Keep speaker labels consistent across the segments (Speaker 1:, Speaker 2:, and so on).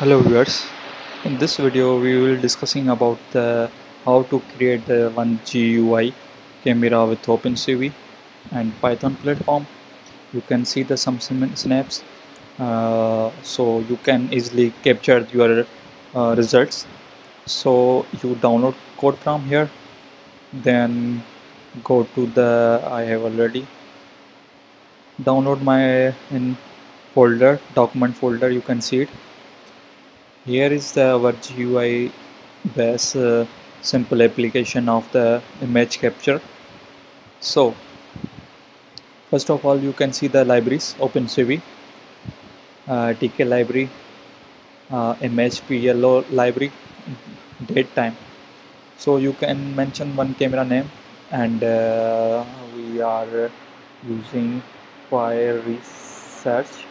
Speaker 1: hello viewers. In this video we will discussing about the how to create the one GUI camera with OpenCV and Python platform. You can see the some snaps uh, so you can easily capture your uh, results. So you download code from here then go to the I have already download my in folder document folder you can see it here is the our GUI base uh, simple application of the image capture. So first of all you can see the libraries OpenCV uh, TK library uh, image PIL library date time. So you can mention one camera name and uh, we are using Pyresearch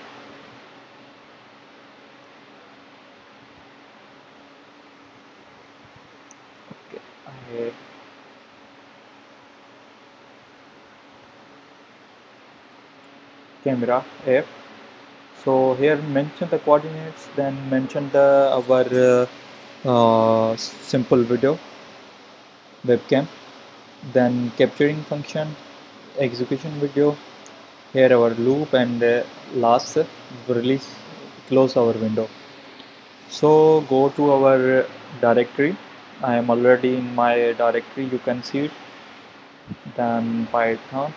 Speaker 1: camera. App so here mention the coordinates then mention the our uh, uh, simple video webcam then capturing function execution video here our loop and uh, last release close our window. So go to our directory I am already in my directory you can see it. Then python.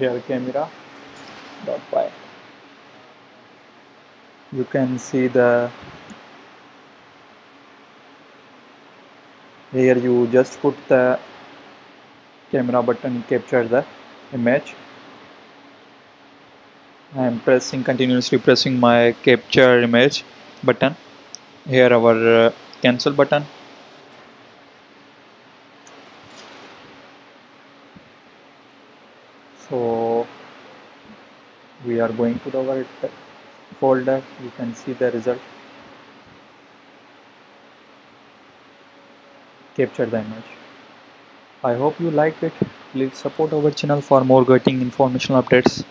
Speaker 1: Here camera. Dot py. You can see the here you just put the camera button capture the image. I am pressing continuously pressing my capture image button. Here our uh, cancel button. So we are going to our folder. You can see the result. Capture the image. I hope you like it. Please support our channel for more getting informational updates